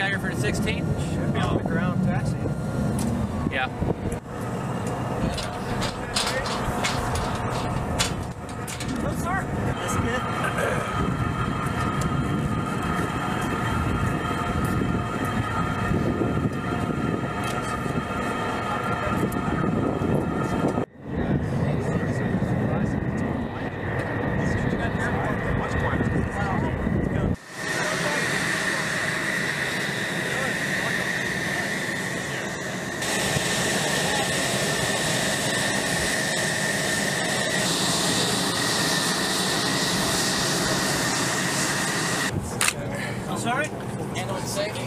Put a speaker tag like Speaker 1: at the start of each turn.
Speaker 1: out here for the 16th.
Speaker 2: Should be on the ground taxi.
Speaker 1: Yeah.
Speaker 2: Sorry?
Speaker 1: And on safety.